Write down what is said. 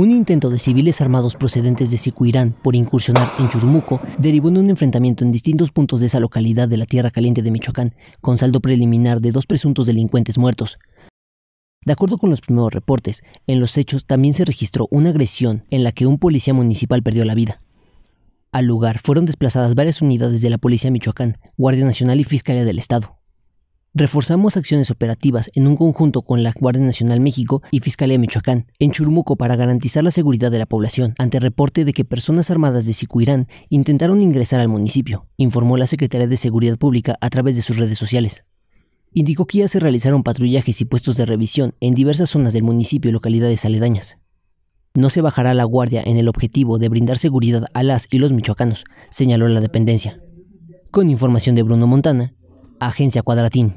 Un intento de civiles armados procedentes de Sicuirán por incursionar en Churumuco derivó en un enfrentamiento en distintos puntos de esa localidad de la Tierra Caliente de Michoacán, con saldo preliminar de dos presuntos delincuentes muertos. De acuerdo con los primeros reportes, en los hechos también se registró una agresión en la que un policía municipal perdió la vida. Al lugar fueron desplazadas varias unidades de la Policía Michoacán, Guardia Nacional y Fiscalía del Estado. Reforzamos acciones operativas en un conjunto con la Guardia Nacional México y Fiscalía Michoacán en Churumuco para garantizar la seguridad de la población ante reporte de que personas armadas de Sicuirán intentaron ingresar al municipio, informó la Secretaría de Seguridad Pública a través de sus redes sociales. Indicó que ya se realizaron patrullajes y puestos de revisión en diversas zonas del municipio y localidades aledañas. No se bajará la guardia en el objetivo de brindar seguridad a las y los michoacanos, señaló la dependencia. Con información de Bruno Montana, Agencia Cuadratín.